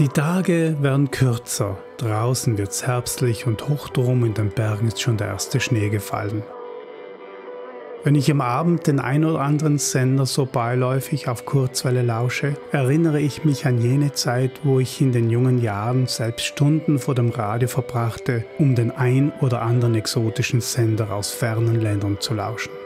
Die Tage werden kürzer, draußen wird's herbstlich und hoch drum in den Bergen ist schon der erste Schnee gefallen. Wenn ich am Abend den ein oder anderen Sender so beiläufig auf Kurzwelle lausche, erinnere ich mich an jene Zeit, wo ich in den jungen Jahren selbst Stunden vor dem Radio verbrachte, um den ein oder anderen exotischen Sender aus fernen Ländern zu lauschen.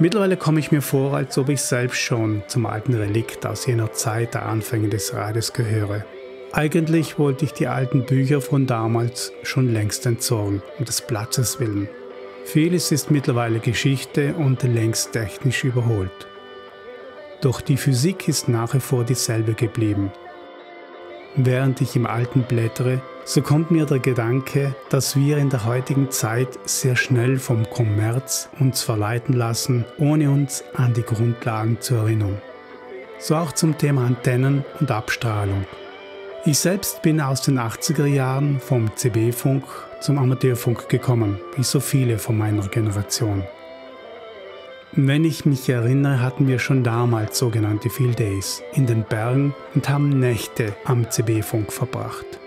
Mittlerweile komme ich mir vor, als ob ich selbst schon zum alten Relikt aus jener Zeit der Anfänge des Radios gehöre. Eigentlich wollte ich die alten Bücher von damals schon längst entsorgen, um des Platzes willen. Vieles ist mittlerweile Geschichte und längst technisch überholt. Doch die Physik ist nach wie vor dieselbe geblieben. Während ich im Alten blättere, so kommt mir der Gedanke, dass wir in der heutigen Zeit sehr schnell vom Kommerz uns verleiten lassen, ohne uns an die Grundlagen zu erinnern. So auch zum Thema Antennen und Abstrahlung. Ich selbst bin aus den 80er Jahren vom CB-Funk zum Amateurfunk gekommen, wie so viele von meiner Generation. Wenn ich mich erinnere, hatten wir schon damals sogenannte Field Days in den Bergen und haben Nächte am CB-Funk verbracht.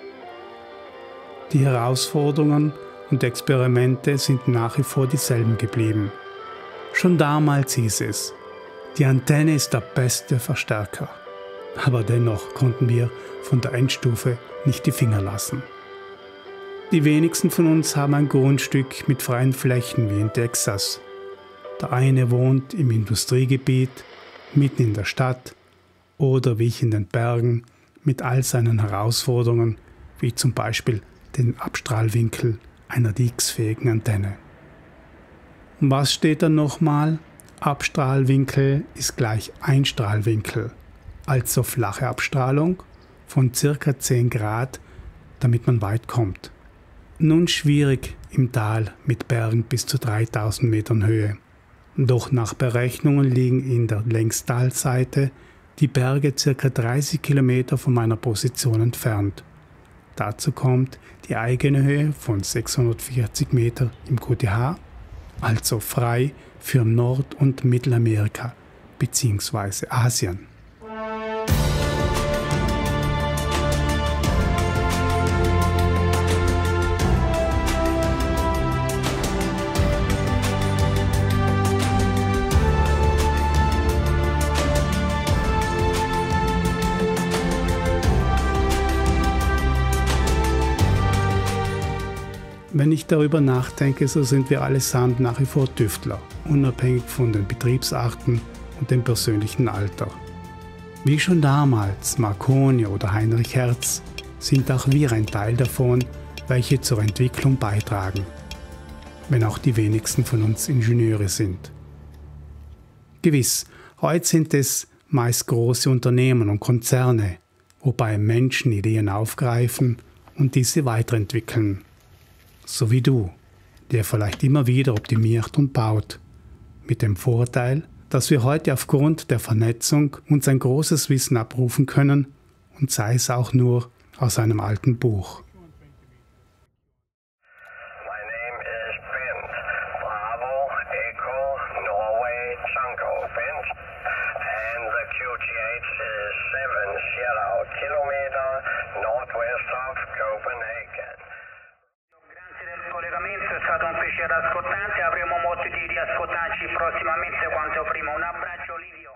Die Herausforderungen und Experimente sind nach wie vor dieselben geblieben. Schon damals hieß es, die Antenne ist der beste Verstärker. Aber dennoch konnten wir von der Endstufe nicht die Finger lassen. Die wenigsten von uns haben ein Grundstück mit freien Flächen wie in Texas. Der eine wohnt im Industriegebiet, mitten in der Stadt oder wie ich in den Bergen mit all seinen Herausforderungen, wie zum Beispiel den Abstrahlwinkel einer DX-fähigen Antenne. Was steht da nochmal? Abstrahlwinkel ist gleich Einstrahlwinkel, also flache Abstrahlung von circa 10 Grad, damit man weit kommt. Nun schwierig im Tal mit Bergen bis zu 3000 Metern Höhe. Doch nach Berechnungen liegen in der Längstalseite die Berge ca. 30 Kilometer von meiner Position entfernt. Dazu kommt die eigene Höhe von 640 Meter im QTH, also frei für Nord- und Mittelamerika bzw. Asien. Wenn ich darüber nachdenke, so sind wir allesamt nach wie vor Tüftler, unabhängig von den Betriebsarten und dem persönlichen Alter. Wie schon damals Marconi oder Heinrich Hertz sind auch wir ein Teil davon, welche zur Entwicklung beitragen, wenn auch die wenigsten von uns Ingenieure sind. Gewiss, heute sind es meist große Unternehmen und Konzerne, wobei Menschen Ideen aufgreifen und diese weiterentwickeln so wie du, der vielleicht immer wieder optimiert und baut. Mit dem Vorteil, dass wir heute aufgrund der Vernetzung uns ein großes Wissen abrufen können und sei es auch nur aus einem alten Buch. From ascoltante, avremo di riascoltarci prossimamente quanto prima. Un abbraccio Livio.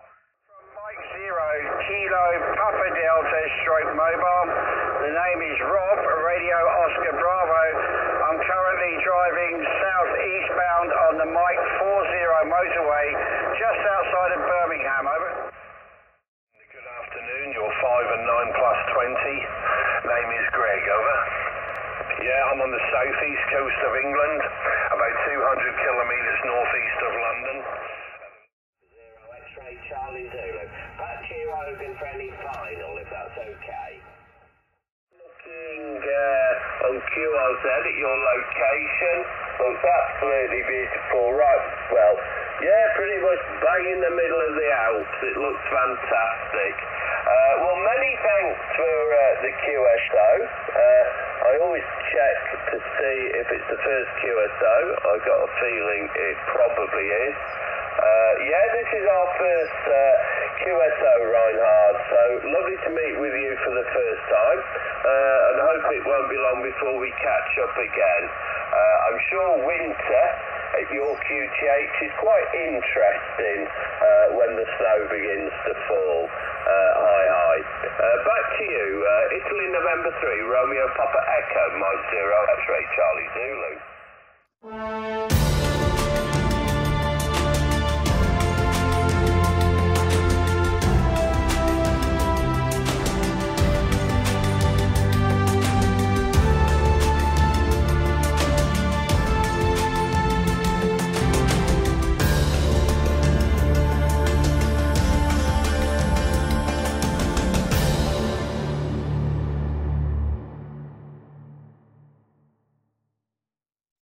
Mike Zero, Kilo, Papa Delta, Stroke Mobile. The name is Rob, Radio Oscar Bravo. I'm currently driving south east bound on the Mike 40 motorway just outside of Birmingham. Over. Good afternoon, you're 5 and 9 plus 20. Yeah, I'm on the southeast coast of England, about 200 kilometres northeast of London. Zero, X-ray Charlie Zulu. Patch here open for any final, if that's okay. Looking uh, on QRZ at your location. Looks absolutely beautiful, right? Well, yeah, pretty much bang in the middle of the Alps. It looks fantastic it's the first QSO. I got a feeling it probably is. Uh, yeah, this is our first uh, QSO, Reinhard, so lovely to meet with you for the first time, uh, and hope it won't be long before we catch up again. Uh, I'm sure winter at your QTH is quite interesting uh, when the snow begins to fall. Uh, hi, hi. Uh, back to you. Uh, Italy, November 3, Romeo Papa Echo, Mike 0, X-ray Charlie Zulu.